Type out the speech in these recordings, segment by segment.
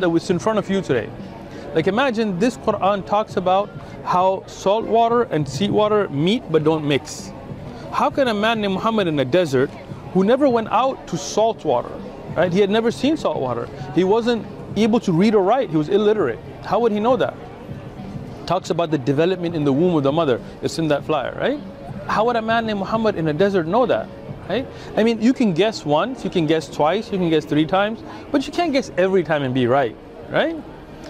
that was in front of you today. Like imagine this Quran talks about how salt water and seawater meet but don't mix. How can a man named Muhammad in a desert who never went out to salt water, right? He had never seen salt water. He wasn't able to read or write. He was illiterate. How would he know that? Talks about the development in the womb of the mother. It's in that flyer, right? How would a man named Muhammad in a desert know that? Right? I mean, you can guess once, you can guess twice, you can guess three times, but you can't guess every time and be right, right?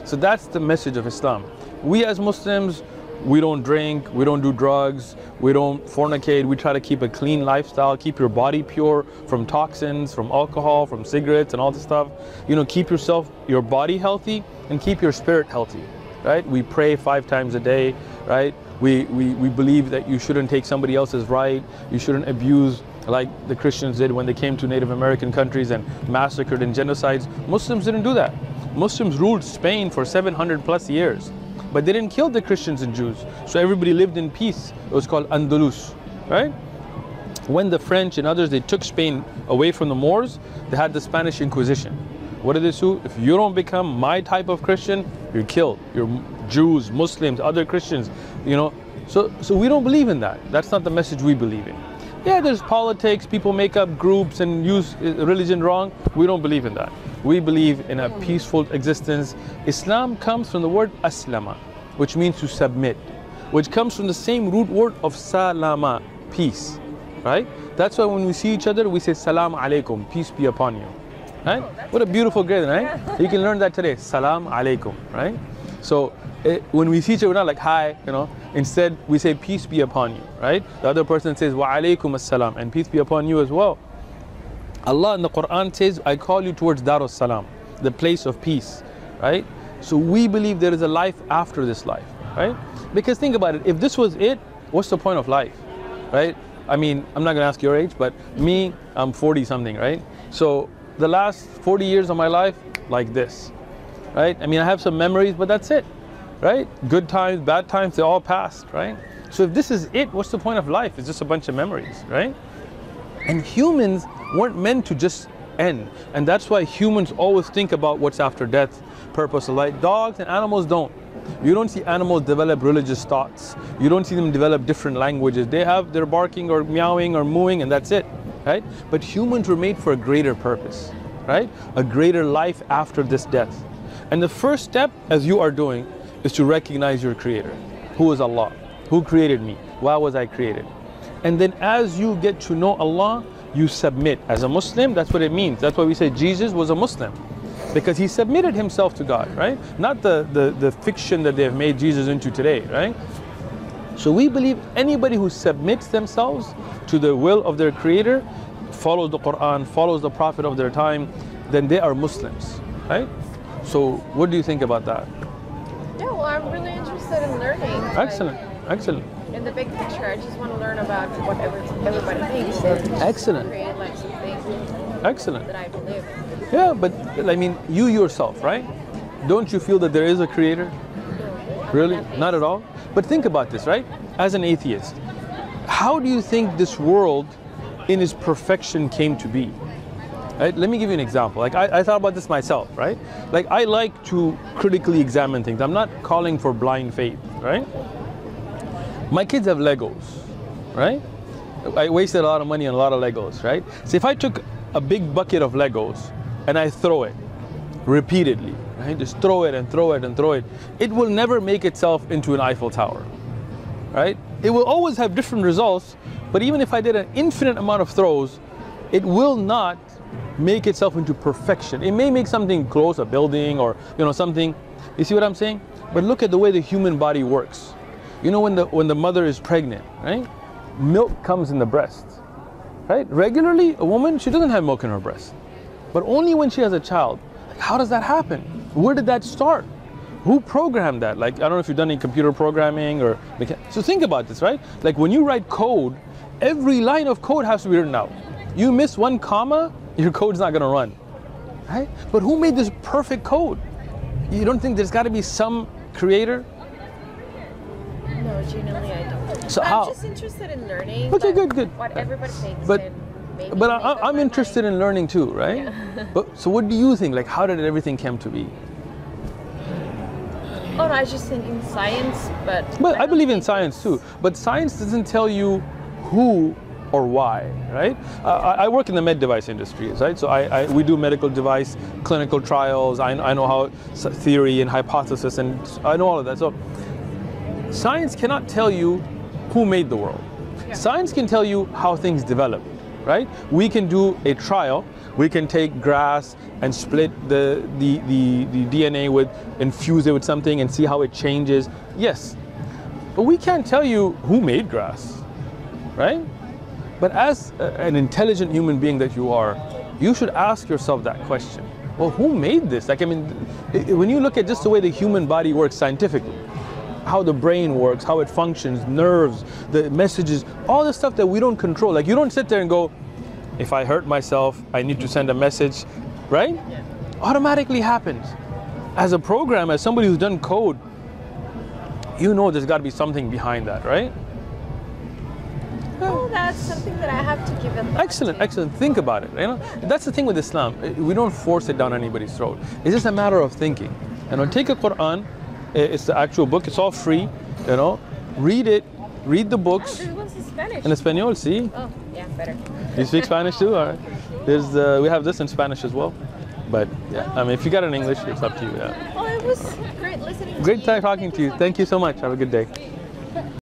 So that's the message of Islam. We as Muslims, we don't drink, we don't do drugs, we don't fornicate, we try to keep a clean lifestyle, keep your body pure from toxins, from alcohol, from cigarettes and all this stuff. You know, keep yourself, your body healthy and keep your spirit healthy, right? We pray five times a day, right? We, we, we believe that you shouldn't take somebody else's right, you shouldn't abuse like the Christians did when they came to Native American countries and massacred and genocides. Muslims didn't do that. Muslims ruled Spain for 700 plus years. But they didn't kill the Christians and Jews. So everybody lived in peace. It was called Andalus, right? When the French and others, they took Spain away from the Moors, they had the Spanish Inquisition. What did they do? If you don't become my type of Christian, you're killed. You're Jews, Muslims, other Christians, you know. So, so we don't believe in that. That's not the message we believe in. Yeah, there's politics, people make up groups and use uh, religion wrong. We don't believe in that. We believe in a peaceful existence. Islam comes from the word aslama, which means to submit, which comes from the same root word of salama, peace, right? That's why when we see each other, we say salam alaikum, peace be upon you, right? What a beautiful greeting, right? You can learn that today, salam alaikum, right? So it, when we see each other, we're not like hi, you know. Instead, we say peace be upon you, right? The other person says wa alaikum assalam, and peace be upon you as well. Allah in the Quran says, I call you towards Darus Salam, the place of peace, right? So we believe there is a life after this life, right? Because think about it, if this was it, what's the point of life, right? I mean, I'm not gonna ask your age, but me, I'm 40 something, right? So the last 40 years of my life, like this, right? I mean, I have some memories, but that's it, right? Good times, bad times, they all passed, right? So if this is it, what's the point of life? It's just a bunch of memories, right? And humans weren't meant to just end. And that's why humans always think about what's after death, purpose of life. Dogs and animals don't. You don't see animals develop religious thoughts. You don't see them develop different languages. They have their barking or meowing or mooing and that's it, right? But humans were made for a greater purpose, right? A greater life after this death. And the first step, as you are doing, is to recognize your creator. Who is Allah? Who created me? Why was I created? And then as you get to know Allah, you submit. As a Muslim, that's what it means. That's why we say Jesus was a Muslim. Because he submitted himself to God, right? Not the, the, the fiction that they have made Jesus into today, right? So we believe anybody who submits themselves to the will of their creator, follows the Quran, follows the Prophet of their time, then they are Muslims, right? So what do you think about that? I'm really interested in learning. like, Excellent, excellent. in the big picture, I just want to learn about what everybody thinks Excellent. create like something Excellent. that I believe. Yeah, but I mean, you yourself, right? Don't you feel that there is a creator? Really? Not at all? But think about this, right? As an atheist, how do you think this world in its perfection came to be? Right? Let me give you an example. Like I, I thought about this myself, right? Like I like to critically examine things. I'm not calling for blind faith, right? My kids have Legos, right? I wasted a lot of money on a lot of Legos, right? So if I took a big bucket of Legos and I throw it repeatedly, right? Just throw it and throw it and throw it, it will never make itself into an Eiffel Tower, right? It will always have different results, but even if I did an infinite amount of throws, it will not make itself into perfection. It may make something close, a building or you know something. You see what I'm saying? But look at the way the human body works. You know when the when the mother is pregnant, right? Milk comes in the breast. Right? Regularly, a woman she doesn't have milk in her breast. But only when she has a child. Like, how does that happen? Where did that start? Who programmed that? Like I don't know if you've done any computer programming or so think about this, right? Like when you write code, every line of code has to be written out. You miss one comma, your code's not gonna run. Right? But who made this perfect code? You don't think there's gotta be some creator? No, genuinely, I don't. So I'm how- just interested in learning. Okay, good, good. What everybody thinks. But- maybe But I, I'm interested mind. in learning too, right? Yeah. But so what do you think? Like how did everything come to be? Oh no, I was just thinking science, but. But I don't believe in science too. But science doesn't tell you who or why, right? Uh, I work in the med device industry, right? So I, I we do medical device clinical trials. I, I know how theory and hypothesis, and I know all of that. So science cannot tell you who made the world. Science can tell you how things develop, right? We can do a trial. We can take grass and split the, the, the, the DNA with, infuse it with something and see how it changes. Yes. But we can't tell you who made grass, right? But as an intelligent human being that you are, you should ask yourself that question. Well, who made this? Like, I mean, when you look at just the way the human body works scientifically, how the brain works, how it functions, nerves, the messages, all the stuff that we don't control. Like, you don't sit there and go, if I hurt myself, I need to send a message, right? Automatically happens. As a program, as somebody who's done code, you know there's got to be something behind that, right? Oh, that's something that I have to give thought Excellent, to. excellent. Think about it. You know, that's the thing with Islam. Uh, We don't force it down anybody's throat. It's just a matter of thinking. You know, take a Quran. It's the actual book. It's all free. You know, read it. Read the Oh, books this one's in Spanish. in Espanol. See, Oh, yeah, better. you speak Spanish too. All right. There's the, we have this in Spanish as well. But yeah, I mean, if you got it in English, it's up to you. Yeah. Oh, it was great listening to Great you. time talking to you. Thank you so much. Have a good day.